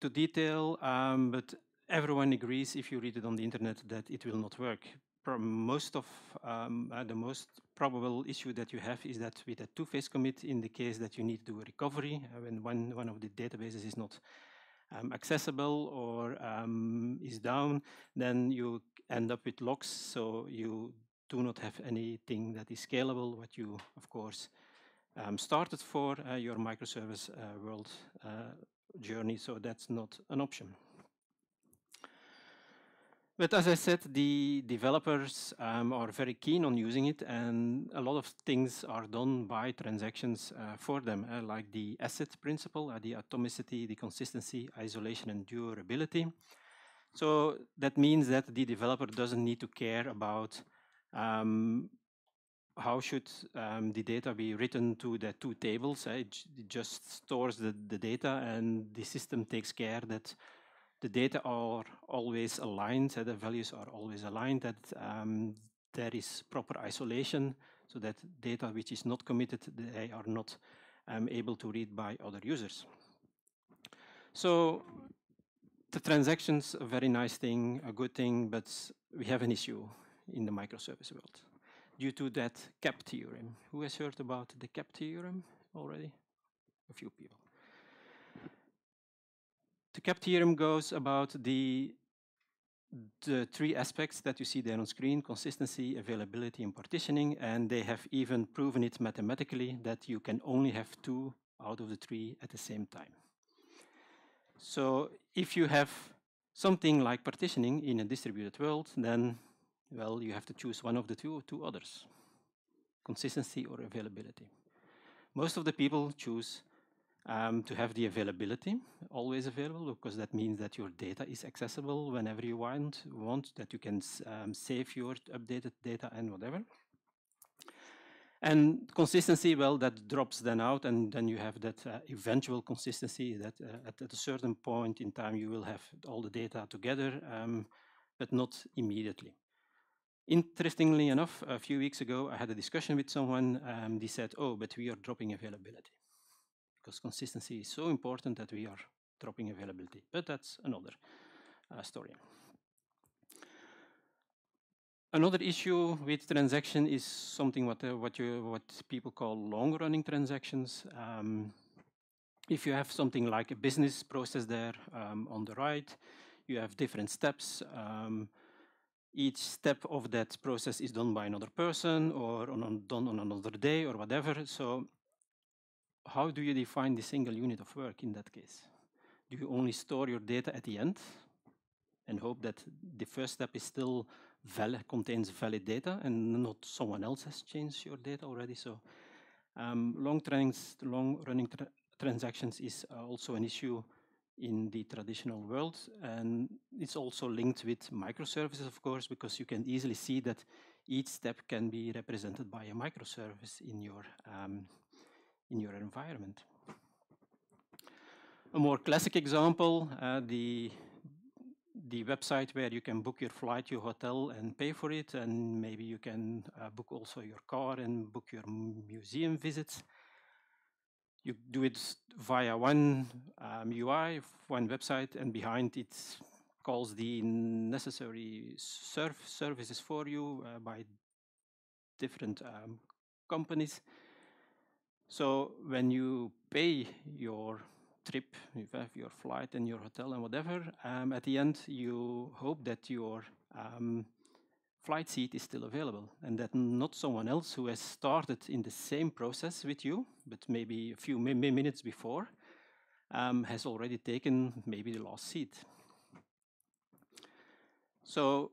to detail, um, but everyone agrees if you read it on the internet that it will not work. most of um, uh, the most probable issue that you have is that with a two-phase commit, in the case that you need to do a recovery, uh, when one, one of the databases is not um, accessible or um, is down, then you end up with locks, so you do not have anything that is scalable, what you, of course, um, started for uh, your microservice uh, world uh, journey, so that's not an option. But as I said, the developers um, are very keen on using it, and a lot of things are done by transactions uh, for them, uh, like the ACID principle, uh, the atomicity, the consistency, isolation, and durability. So that means that the developer doesn't need to care about um, how should um, the data be written to the two tables. Uh, it, just stores the, the data, and the system takes care that the data are always aligned, the values are always aligned, that um, there is proper isolation so that data which is not committed, they are not um, able to read by other users. So the transactions, a very nice thing, a good thing, but we have an issue in the microservice world due to that CAP theorem. Who has heard about the CAP theorem already? A few people. The CAP theorem goes about the, the three aspects that you see there on screen, consistency, availability, and partitioning, and they have even proven it mathematically that you can only have two out of the three at the same time. So if you have something like partitioning in a distributed world, then, well, you have to choose one of the two, or two others, consistency or availability. Most of the people choose um, to have the availability always available because that means that your data is accessible whenever you want, want that you can um, save your updated data and whatever. And consistency, well, that drops then out, and then you have that uh, eventual consistency that uh, at, at, a certain point in time you will have all the data together, um, but not immediately. Interestingly enough, a few weeks ago, I had a discussion with someone. Um, they said, oh, but we are dropping availability because consistency is so important that we are dropping availability. But that's another uh, story. Another issue with transaction is something what uh, what you what people call long-running transactions. Um, if you have something like a business process there um, on the right, you have different steps. Um, each step of that process is done by another person or on, done on another day or whatever. So how do you define the single unit of work in that case? Do you only store your data at the end and hope that the first step is still valid, contains valid data and not someone else has changed your data already? So um, long, trans, long running tra transactions is also an issue in the traditional world. And it's also linked with microservices, of course, because you can easily see that each step can be represented by a microservice in your um, in your environment. A more classic example, uh, the, the website where you can book your flight, your hotel, and pay for it, and maybe you can uh, book also your car and book your museum visits. You do it via one um, UI, one website, and behind it calls the necessary serv services for you uh, by different um, companies. So when you pay your trip, you have your flight and your hotel and whatever, um, at the end you hope that your um, flight seat is still available and that not someone else who has started in the same process with you, but maybe a few mi minutes before, um, has already taken maybe the last seat. So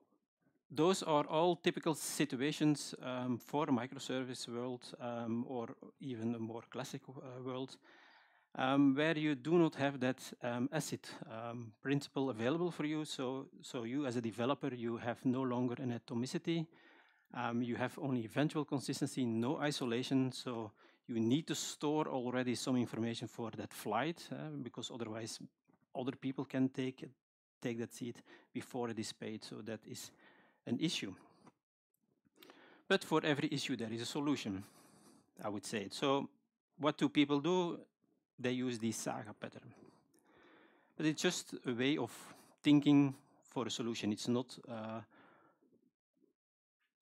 those are all typical situations um, for a microservice world um, or even a more classic uh, world um, where you do not have that um, ACID um, principle available for you. So, so you as a developer, you have no longer an atomicity. Um, you have only eventual consistency, no isolation. So you need to store already some information for that flight uh, because otherwise other people can take, take that seat before it is paid. So that is an issue. But for every issue, there is a solution, I would say. So what do people do? They use the saga pattern. but it's just a way of thinking for a solution. It's not uh,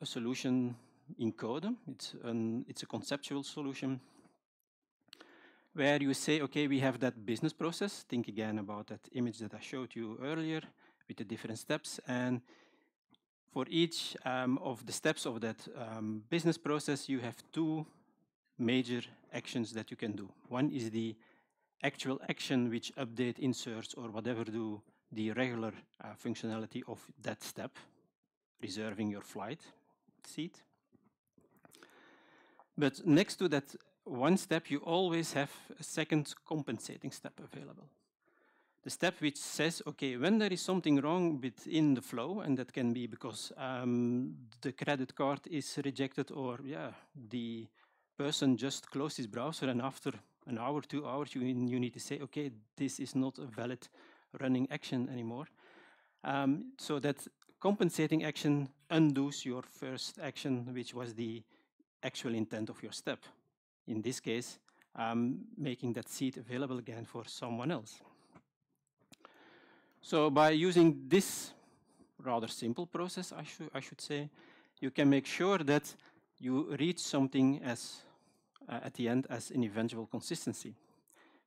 a solution in code. It's, an, it's a conceptual solution where you say, okay, we have that business process. Think again about that image that I showed you earlier with the different steps. And for each um, of the steps of that um, business process, you have two major actions that you can do. One is the actual action which update, inserts, or whatever do the regular uh, functionality of that step, reserving your flight seat. But next to that one step, you always have a second compensating step available. The step which says, okay, when there is something wrong within the flow, and that can be because um, the credit card is rejected or yeah, the person just closed his browser and after an hour, two hours, you, you need to say, okay, this is not a valid running action anymore. Um, so that compensating action undoes your first action, which was the actual intent of your step in this case, um, making that seat available again for someone else. So by using this rather simple process, I, sh I should say, you can make sure that you reach something as uh, at the end as an eventual consistency.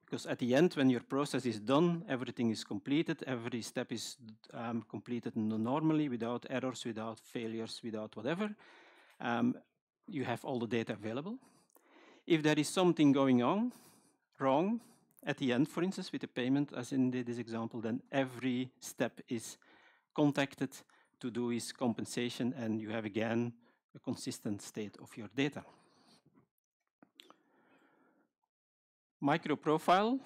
Because at the end, when your process is done, everything is completed, every step is um, completed normally without errors, without failures, without whatever. Um, you have all the data available. If there is something going on wrong at the end, for instance, with the payment, as in this example, then every step is contacted to do is compensation, and you have again a consistent state of your data. Microprofile,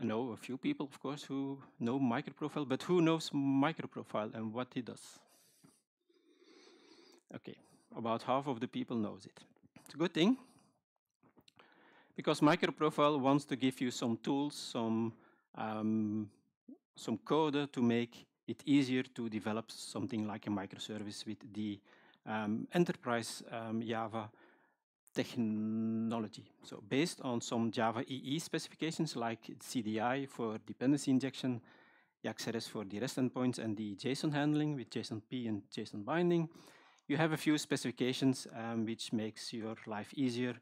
I know a few people, of course, who know microprofile, but who knows microprofile and what it does? Okay, about half of the people knows it. It's a good thing because MicroProfile wants to give you some tools, some, um, some code to make it easier to develop something like a microservice with the um, enterprise um, Java technology. So based on some Java EE specifications like CDI for dependency injection, JAX-RS for the REST endpoints, and the JSON handling with JSON-P and JSON binding, you have a few specifications um, which makes your life easier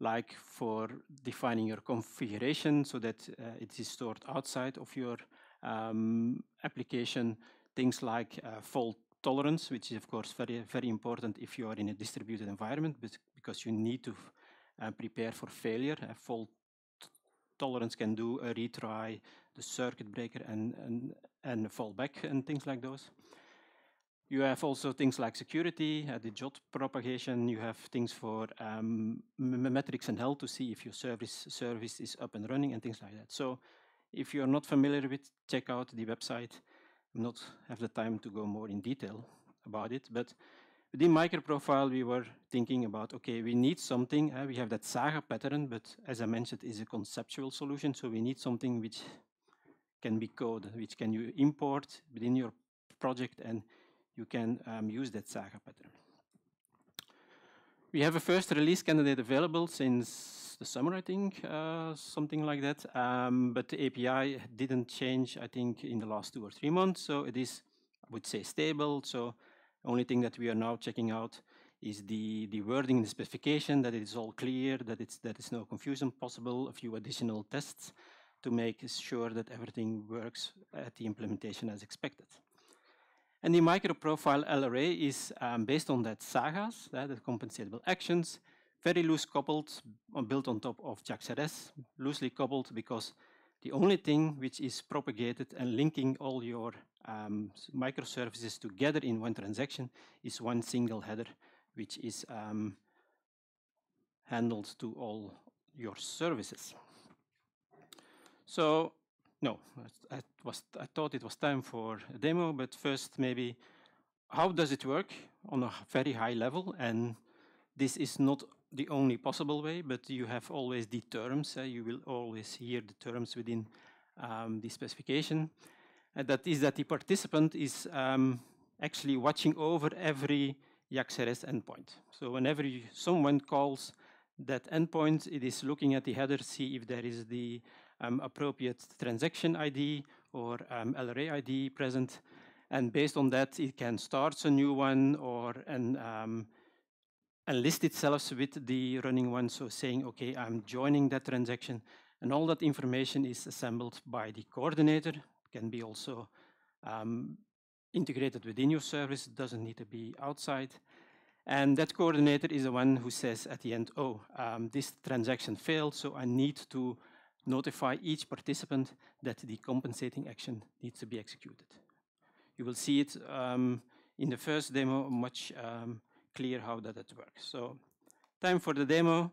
like for defining your configuration so that uh, it is stored outside of your um, application, things like uh, fault tolerance, which is of course very, very important if you are in a distributed environment, because you need to uh, prepare for failure. A fault tolerance can do a retry, the circuit breaker, and, and, and fallback and things like those. You have also things like security, uh, the JWT propagation. You have things for um, metrics and health to see if your service service is up and running and things like that. So if you're not familiar with, check out the website. Not have the time to go more in detail about it, but within microprofile, we were thinking about, okay, we need something. Uh, we have that Saga pattern, but as I mentioned, is a conceptual solution. So we need something which can be code, which can you import within your project and you can um, use that Saga pattern. We have a first release candidate available since the summer, I think, uh, something like that. Um, but the API didn't change, I think, in the last two or three months. So it is, I would say, stable. So only thing that we are now checking out is the, the wording in the specification, that it is all clear, that it's that is no confusion possible, a few additional tests to make sure that everything works at the implementation as expected. And the microprofile LRA is um, based on that sagas, that the compensatable actions, very loose coupled, uh, built on top of JAX-RS, loosely coupled because the only thing which is propagated and linking all your um, microservices together in one transaction is one single header, which is um, handled to all your services. So no, I, was, I thought it was time for a demo, but first maybe how does it work on a very high level? And this is not the only possible way, but you have always the terms. Uh, you will always hear the terms within um, the specification. And that is that the participant is um, actually watching over every JAX-RS endpoint. So whenever you, someone calls that endpoint, it is looking at the header, see if there is the appropriate transaction ID or um, LRA ID present. And based on that, it can start a new one or an, um, enlist itself with the running one. So saying, okay, I'm joining that transaction. And all that information is assembled by the coordinator. Can be also um, integrated within your service, doesn't need to be outside. And that coordinator is the one who says at the end, oh, um, this transaction failed, so I need to notify each participant that the compensating action needs to be executed. You will see it um, in the first demo much um, clear how that it works. So time for the demo.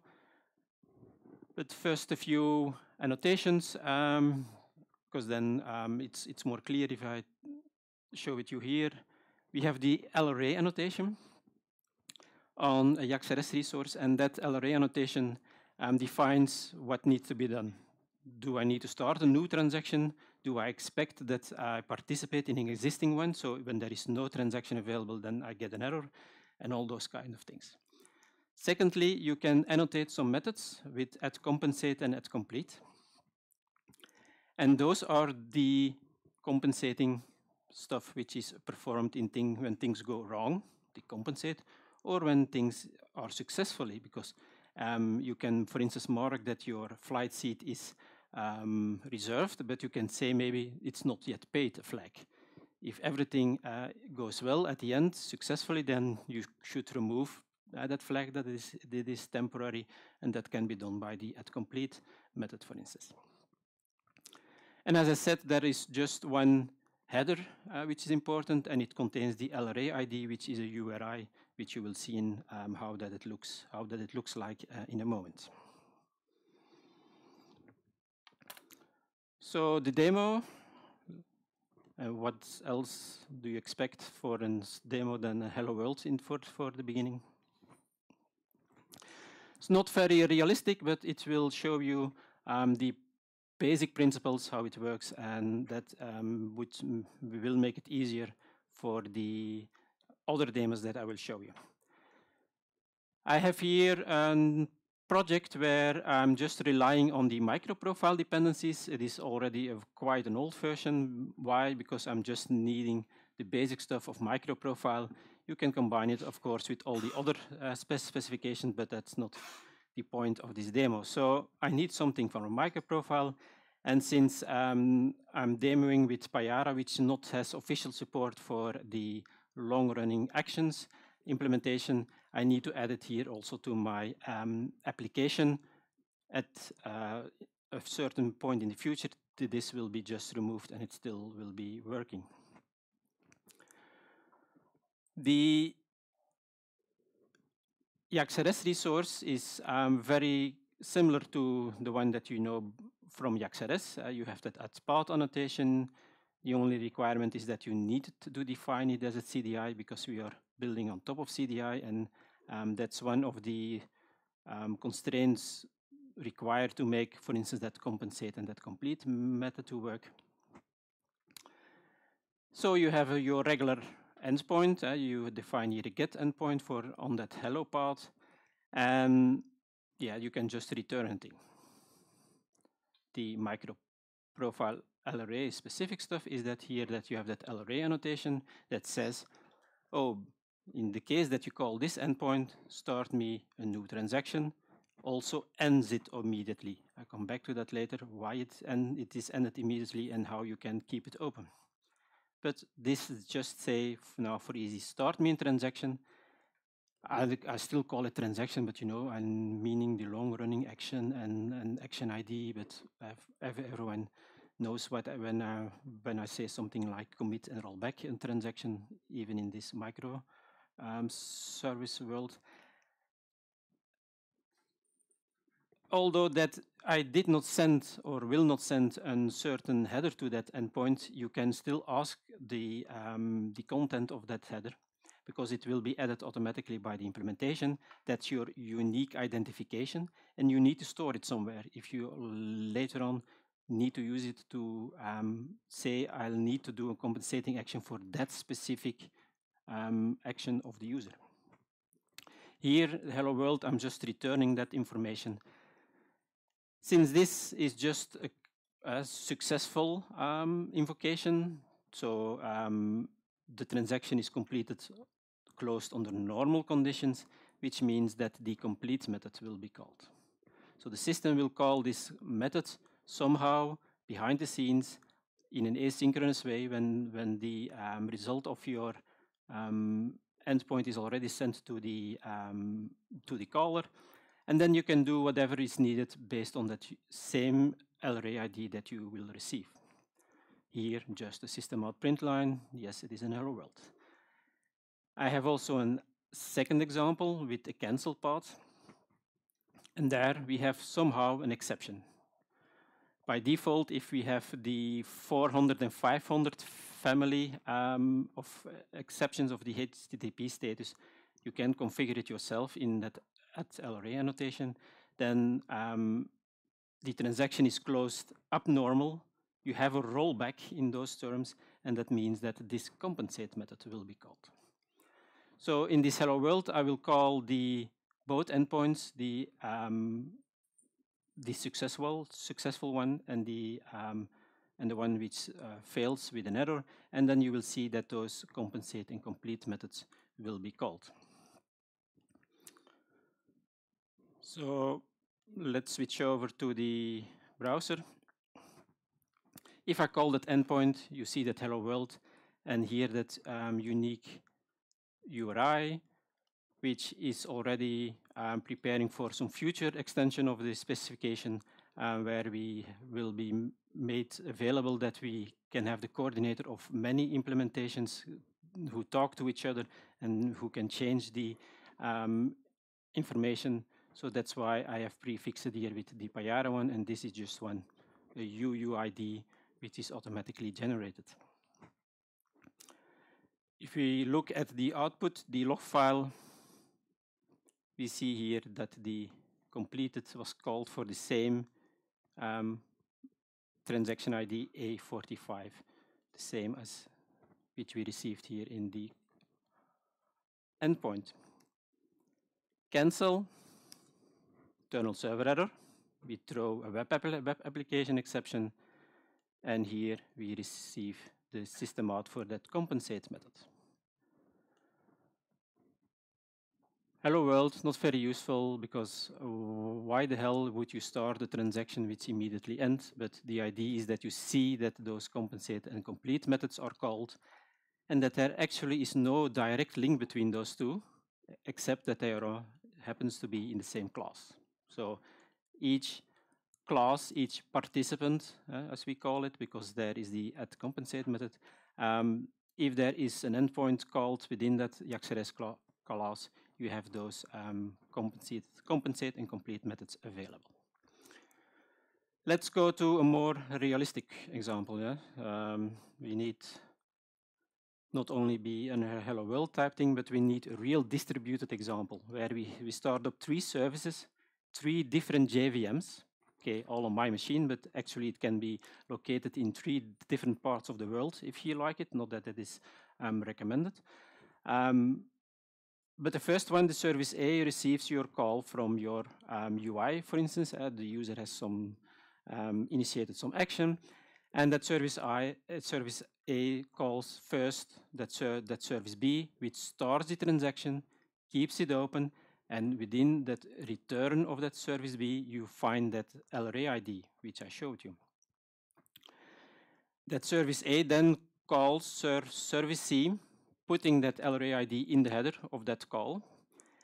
But first a few annotations, because um, then um, it's, it's more clear if I show it you here. We have the LRA annotation on a JAX-RS resource, and that LRA annotation um, defines what needs to be done. Do I need to start a new transaction? Do I expect that I participate in an existing one? So when there is no transaction available, then I get an error, and all those kind of things. Secondly, you can annotate some methods with at compensate and at complete. And those are the compensating stuff which is performed in thing when things go wrong, they compensate, or when things are successfully, because um, you can, for instance, mark that your flight seat is um, reserved, but you can say maybe it's not yet paid a flag. If everything uh, goes well at the end successfully, then you should remove uh, that flag that is, that is temporary, and that can be done by the at complete method, for instance. And as I said, there is just one header, uh, which is important, and it contains the LRA ID, which is a URI, which you will see in um, how that it looks, how that it looks like uh, in a moment. So the demo, uh, what else do you expect for a demo than a Hello World in for, the beginning? It's not very realistic, but it will show you um, the basic principles, how it works, and that um, which will make it easier for the other demos that I will show you. I have here a project where I'm just relying on the microprofile dependencies. It is already a, quite an old version. Why? Because I'm just needing the basic stuff of microprofile. You can combine it, of course, with all the other uh, specifications, but that's not the point of this demo. So I need something from a microprofile. And since um, I'm demoing with Payara, which not has official support for the long-running actions implementation, I need to add it here also to my um, application. At uh, a certain point in the future, this will be just removed and it still will be working. The JAX-RS resource is um, very similar to the one that you know from JAX-RS. Uh, you have that at path annotation. The only requirement is that you need to define it as a CDI because we are building on top of CDI, and um, that's one of the um, constraints required to make, for instance, that compensate and that complete method to work. So you have uh, your regular endpoint. Uh, you define here a get endpoint for on that hello path. And yeah, you can just return anything. The micro profile LRA specific stuff is that here that you have that LRA annotation that says, oh, in the case that you call this endpoint, start me a new transaction, also ends it immediately. I come back to that later, why it, and it is ended immediately and how you can keep it open. But this is just say now for easy start me a transaction. I, I, still call it transaction, but you know, I'm meaning the long running action and, and action ID, but everyone knows what I, when, I, when I say something like commit and roll back a transaction, even in this micro um, service world. although that I did not send or will not send a certain header to that endpoint, you can still ask the, um, the content of that header because it will be added automatically by the implementation. That's your unique identification and you need to store it somewhere. If you later on need to use it to um, say I'll need to do a compensating action for that specific um, action of the user. Here, hello world, I'm just returning that information since this is just a a successful um, invocation. So um, the transaction is completed closed under normal conditions, which means that the complete method will be called. So the system will call this method somehow behind the scenes in an asynchronous way when, when the um, result of your um, endpoint is already sent to the, um, to the caller. And then you can do whatever is needed based on that same LRA ID that you will receive. Here, just a system out print line. Yes, it is an hello world. I have also a second example with a cancel path. And there we have somehow an exception. By default, if we have the 400 and 500 family um, of exceptions of the HTTP status, you can configure it yourself in that at LRA annotation. Then um, the transaction is closed abnormal. You have a rollback in those terms, and that means that this compensate method will be called. So in this hello world, I will call the both endpoints, the um, the successful successful one and the um, and the one which uh, fails with an error, and then you will see that those compensate and complete methods will be called. So let's switch over to the browser. If I call that endpoint, you see that hello world, and here that um, unique URI, which is already um, preparing for some future extension of the specification uh, where we will be made available that we can have the coordinator of many implementations who talk to each other and who can change the um, information. So that's why I have prefixed here with the Payara one, and this is just one, a UUID, which is automatically generated. If we look at the output, the log file, we see here that the completed was called for the same um, transaction ID A45, the same as which we received here in the endpoint. Cancel, internal server error. We throw a web, app web application exception, and here we receive the system out for that compensate method. Hello world, not very useful because uh, why the hell would you start a transaction which immediately ends? But the idea is that you see that those compensate and complete methods are called and that there actually is no direct link between those two, except that they are, happens to be in the same class. So each class, each participant, uh, as we call it, because there is the at compensate method, um, if there is an endpoint called within that JAX-RS class, you have those um, compensate, compensate and complete methods available. Let's go to a more realistic example. Yeah? Um, we need not only be a hello world type thing, but we need a real distributed example where we, we start up three services, three different JVMs, okay, all on my machine, but actually it can be located in three different parts of the world if you like it, not that it is um, recommended. Um, but the first one, the service A receives your call from your um, UI, for instance. Uh, the user has some um, initiated some action, and that service I, uh, service A calls first that, ser that service B, which starts the transaction, keeps it open, and within that return of that service B, you find that LRA ID, which I showed you. That service A then calls ser service C, putting that LRA ID in the header of that call.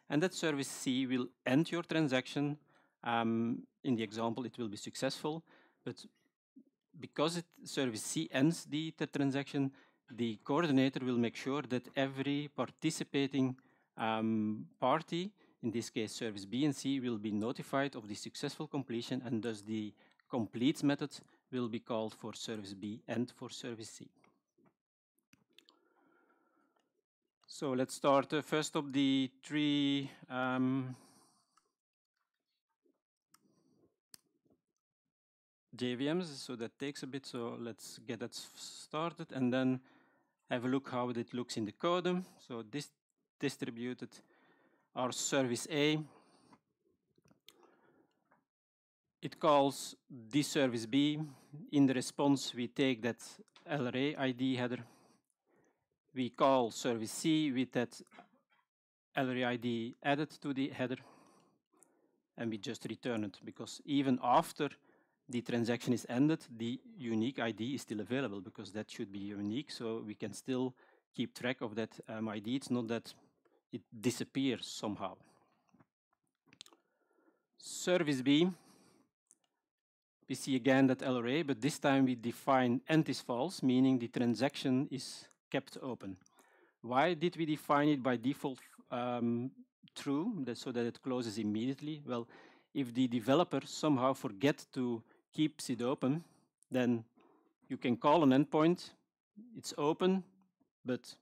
And that service C will end your transaction. Um, in the example, it will be successful, but because it, service C ends the, the, transaction, the coordinator will make sure that every participating um, party, in this case service B and C, will be notified of the successful completion and thus the complete method will be called for service B and for service C. So let's start uh, first of the three um, JVMs. So that takes a bit. So let's get that started and then have a look how it looks in the code. So this distributed our service A it calls this service B. In the response, we take that LRA ID header. We call service C with that LRA ID added to the header. And we just return it because even after the transaction is ended, the unique ID is still available because that should be unique. So we can still keep track of that um, ID. It's not that it disappears somehow. Service B, we see again that LRA, but this time we define end is false, meaning the transaction is kept open. Why did we define it by default um, true, that, so that it closes immediately? Well, if the developer somehow forget to keep it open, then you can call an endpoint, it's open, but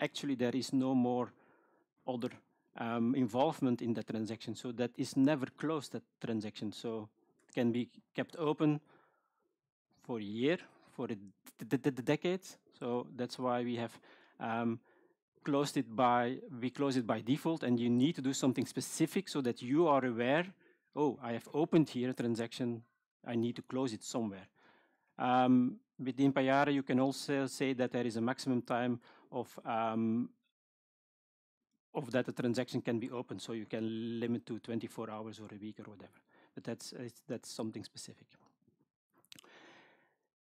actually there is no more other um, involvement in the transaction. So that is never closed, that transaction. So it can be kept open for a year, for a decade. So that's why we have um, closed it by, we close it by default and you need to do something specific so that you are aware, oh, I have opened here a transaction, I need to close it somewhere. Um, within Payara, you can also say that there is a maximum time of um, of that a transaction can be open, so you can limit to 24 hours or a week or whatever. But that's that's something specific.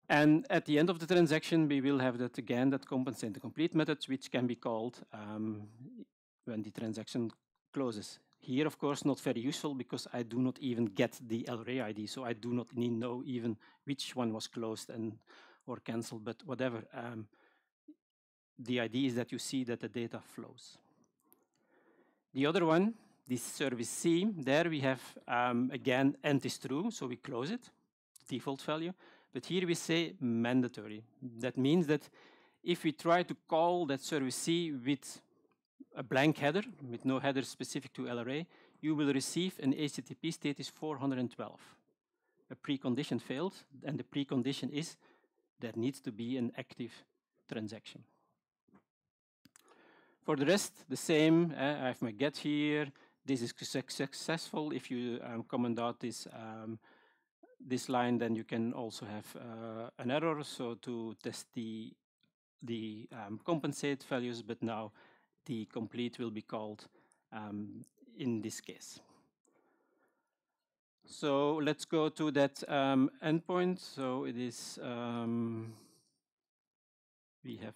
And at the end of the transaction, we will have that again, that compensate the complete method, which can be called um, when the transaction closes. Here, of course, not very useful because I do not even get the LRA ID, so I do not need know even which one was closed and or cancelled, but whatever. Um, the idea is that you see that the data flows. The other one, this service C, there we have, um, again, end is true, so we close it, default value. But here we say mandatory. That means that if we try to call that service C with a blank header, with no header specific to LRA, you will receive an HTTP status 412. A precondition failed, and the precondition is there needs to be an active transaction. For the rest, the same. Uh, I have my get here. This is successful. If you um, comment out this um, this line, then you can also have uh, an error. So to test the the um, compensate values, but now the complete will be called um, in this case. So let's go to that um, endpoint. So it is, um, we have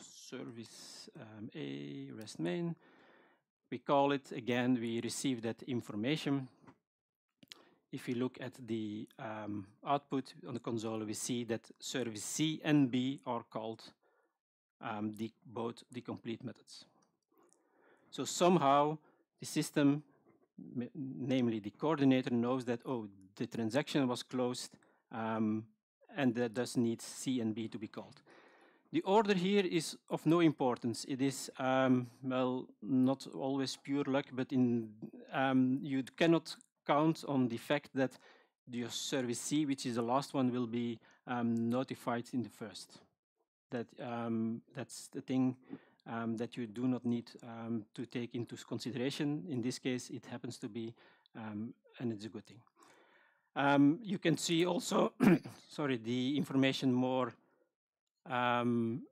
service um, A, REST main. We call it, again, we receive that information. If we look at the um, output on the console, we see that service C and B are called um, the, both the complete methods. So somehow the system, namely the coordinator, knows that, oh, the transaction was closed um, and that does need C and B to be called. The order here is of no importance. It is, um, well, not always pure luck, but in um, you cannot count on the fact that your service C, which is the last one, will be um, notified in the first. That um, That's the thing um, that you do not need um, to take into consideration. In this case, it happens to be, and it's a good thing. you can see also, sorry, the information more um,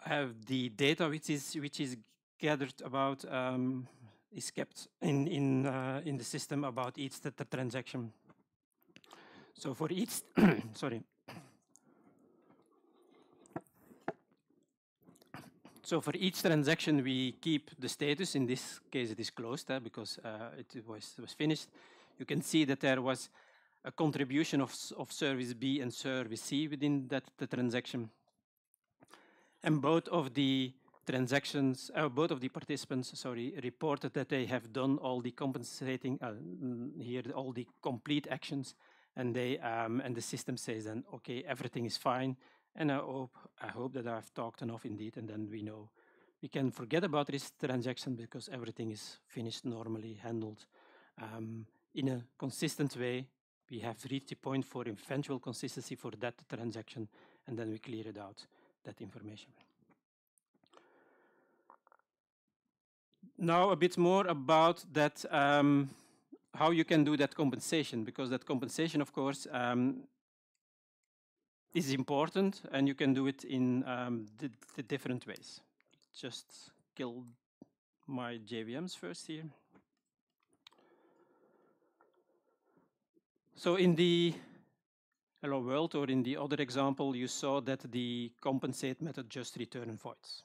have the data which is which is gathered about um, is kept in in uh, in the system about each transaction. So for each, sorry. So for each transaction, we keep the status. In this case, it is closed uh, because uh, it was was finished. You can see that there was a contribution of, of service B and service C within that the transaction. And both of the transactions, uh, both of the participants, sorry, reported that they have done all the compensating, uh, here all the complete actions, and they um, and the system says then, okay, everything is fine, and I hope I hope that I've talked enough indeed, and then we know. We can forget about this transaction because everything is finished normally, handled um, in a consistent way. We have reached the point for eventual consistency for that transaction, and then we clear it out, that information. Now a bit more about that, um, how you can do that compensation, because that compensation, of course, um, is important, and you can do it in um, the, the different ways. Just kill my JVMs first here. So in the hello world, or in the other example, you saw that the compensate method just return voids.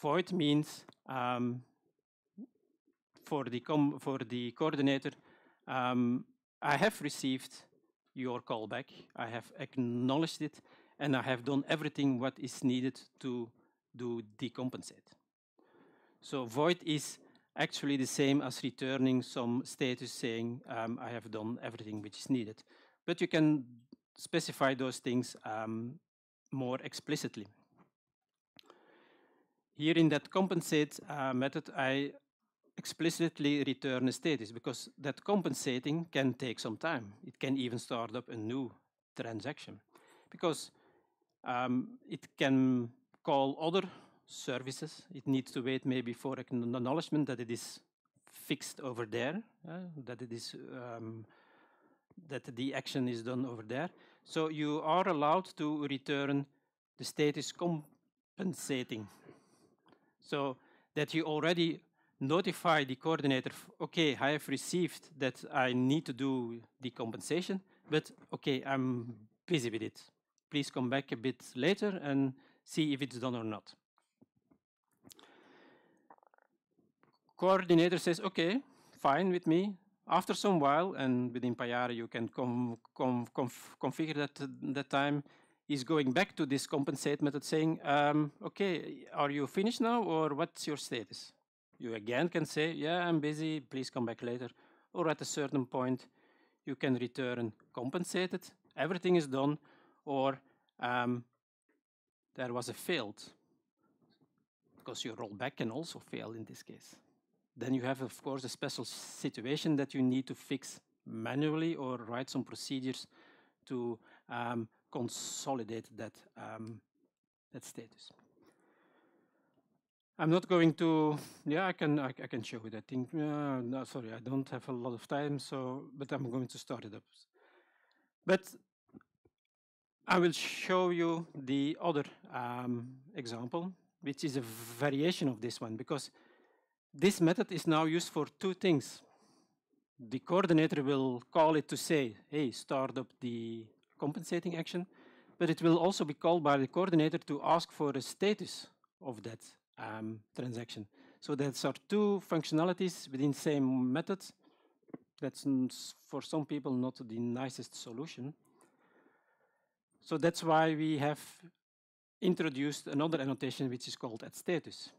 Void means um, for the for the coordinator, um, I have received your callback, I have acknowledged it, and I have done everything what is needed to do decompensate. So void is actually the same as returning some status saying um, I have done everything which is needed. But you can specify those things um, more explicitly. Here in that compensate uh, method, I explicitly return a status because that compensating can take some time. It can even start up a new transaction because um, it can call other services. It needs to wait maybe for acknowledgement that it is fixed over there, uh, that it is um, that the action is done over there. So you are allowed to return the status compensating. So that you already notify the coordinator, okay, I have received that I need to do the compensation, but okay, I'm busy with it. Please come back a bit later and see if it's done or not. Coordinator says, okay, fine with me. After some while, and within Payara you can com com configure that that time, is going back to this compensate method saying, um, okay, are you finished now or what's your status? You again can say, yeah, I'm busy, please come back later. Or at a certain point, you can return compensated, everything is done, or um, there was a failed, because your rollback can also fail in this case. Then you have, of course, a special situation that you need to fix manually or write some procedures to um, consolidate that, um, that status. I'm not going to, yeah, I can, I, I can show it. I think, uh, no, sorry, I don't have a lot of time, so, but I'm going to start it up. But I will show you the other um, example, which is a variation of this one, because this method is now used for two things. The coordinator will call it to say, hey, start up the compensating action, but it will also be called by the coordinator to ask for a status of that um, transaction. So there are two functionalities within same method. That's for some people not the nicest solution. So that's why we have introduced another annotation which is called at status.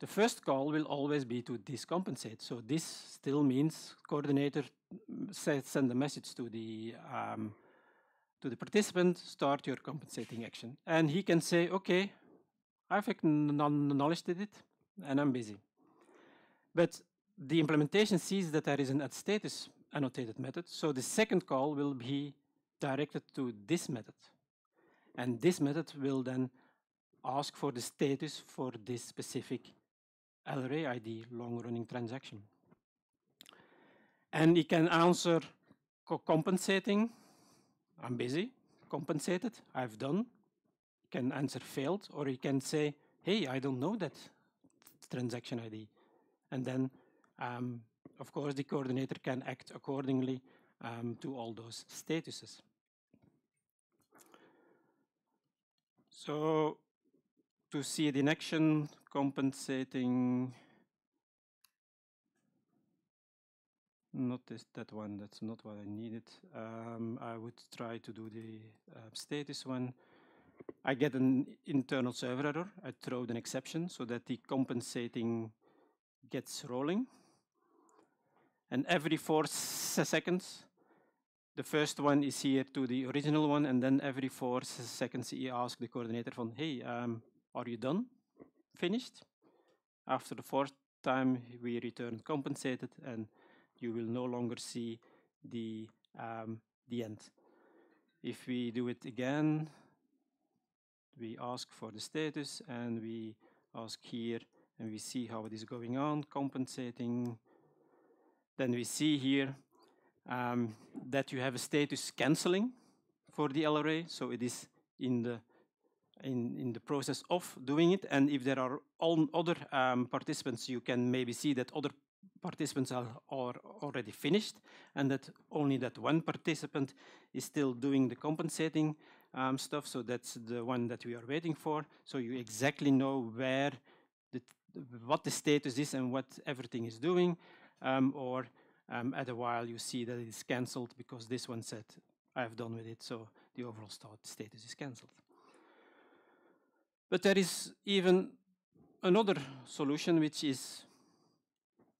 The first call will always be to decompensate. So this still means coordinator send a message to the um, to the participant, start your compensating action. And he can say, okay, I've acknowledged it and I'm busy. But the implementation sees that there is an at status annotated method. So the second call will be directed to this method. And this method will then ask for the status for this specific LRA ID long-running transaction. And it can answer co compensating, I'm busy, compensated, I've done, can answer failed, or you can say, hey, I don't know that transaction ID. And then, um, of course, the coordinator can act accordingly um, to all those statuses. So to see it in action, compensating, not this, that one, that's not what I needed. Um, I would try to do the uh, status one. I get an internal server error. I throw an exception so that the compensating gets rolling. And every four seconds, the first one is here to the original one, and then every four seconds he asks the coordinator from, hey, um, are you done? Finished? After the fourth time, we return compensated, and you will no longer see the, um, the end. If we do it again, we ask for the status, and we ask here, and we see how it is going on, compensating, then we see here um, that you have a status canceling for the LRA. So it is in the in, in the process of doing it. And if there are all other um, participants, you can maybe see that other participants are, are already finished and that only that one participant is still doing the compensating um, stuff. So that's the one that we are waiting for. So you exactly know where the, what the status is and what everything is doing. Um, or um, at a while you see that it is cancelled because this one said I've done with it. So the overall status is cancelled. But there is even another solution which is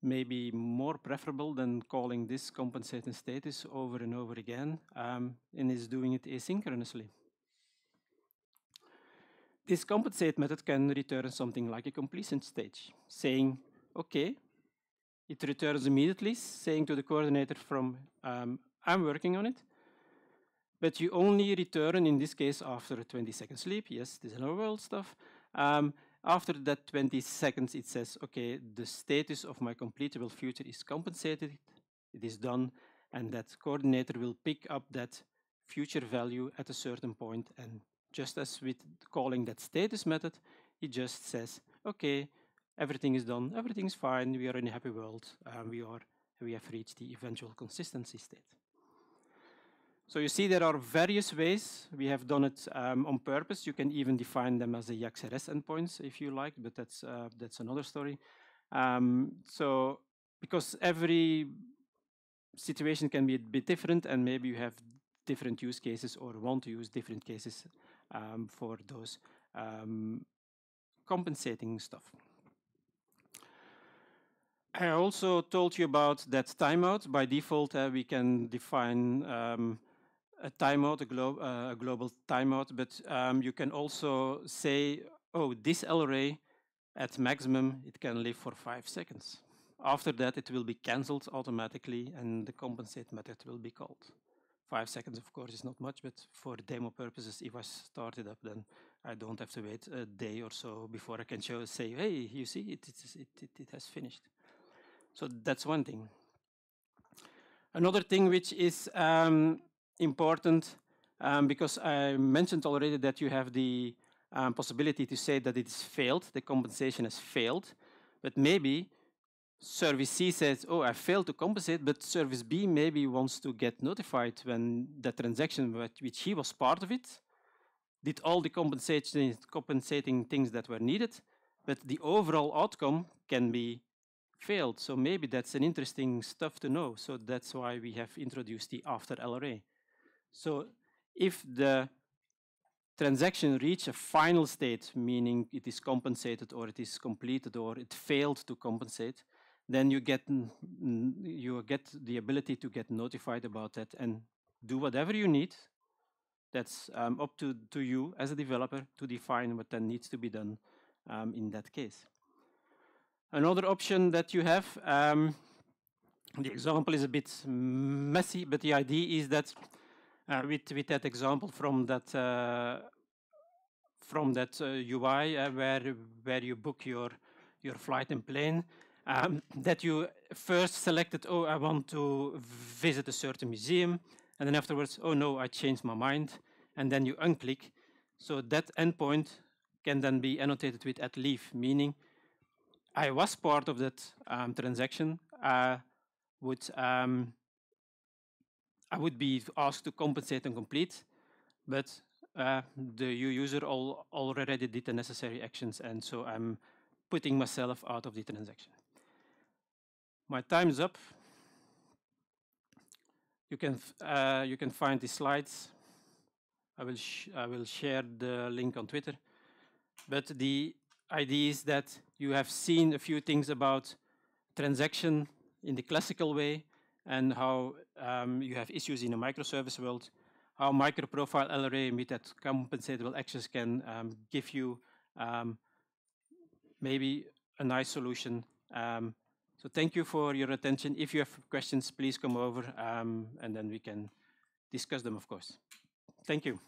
maybe more preferable than calling this compensating status over and over again, um, and is doing it asynchronously. This compensate method can return something like a completion stage, saying, okay, it returns immediately, saying to the coordinator from, um, I'm working on it, but you only return, in this case, after a 20 second sleep. Yes, this is our world stuff. Um, after that 20 seconds, it says, okay, the status of my completable future is compensated, it is done, and that coordinator will pick up that future value at a certain. And just as with calling that status method, it just says, okay, everything is done, everything is fine, we are in a happy world, um, we, are, we have reached the eventual consistency state. So you see there are various ways. We have done it um, on purpose. You can even define them as the JAX-RS endpoints if you like, but that's, uh, that's another story. Um, so because every situation can be a bit different and maybe you have different use cases or want to use different cases um, for those um, compensating stuff. I also told you about that timeout. By default, uh, we can define um, a timeout, a, glo uh, a global timeout, but um, you can also say, oh, this LRA at maximum, it can live for five seconds. After that, it will be cancelled automatically and the compensate method will be called. Five seconds, of course, is not much, but for demo purposes, if I start it up, then I don't have to wait a day or so before I can show, say, hey, you see, it, it, it, it has finished. So that's one thing. Another thing which is um, important um, because I mentioned already that you have the um, possibility to say that it's failed, the compensation has failed, but maybe service C says, oh, I failed to compensate, but service B maybe wants to get notified when the transaction which he was part of it did all the compensating, compensating things that were needed, but the overall outcome can be failed. So maybe that's an interesting stuff to know. So that's why we have introduced the after LRA. So if the transaction reach a final state, meaning it is compensated or it is completed or it failed to compensate, then you get you get the ability to get notified about that and do whatever you need. That's um, up to, to you as a developer to define what then needs to be done um, in that case. Another option that you have, um, the example is a bit messy, but the idea is that uh, with with that example from that uh, from that UI uh, where where you book your your flight and plane. Um, that you first selected, oh, I want to visit a certain museum, and then afterwards, oh no, I changed my mind, and then you unclick. So that endpoint can then be annotated with at leave, meaning I was part of that um, transaction. I would um, I would be asked to compensate and complete, but uh, the user already did the necessary actions, and so I'm putting myself out of the transaction. My time is up. You can uh, you can find the slides. I will I will share the link on Twitter. But the idea is that you have seen a few things about transaction in the classical way, and how um, you have issues in a microservice world, how microprofile LRA with that compensatable actions can um, give you um, maybe a nice solution. Um, so thank you for your attention. If you have questions, please come over um, and then we can discuss them, of course. Thank you.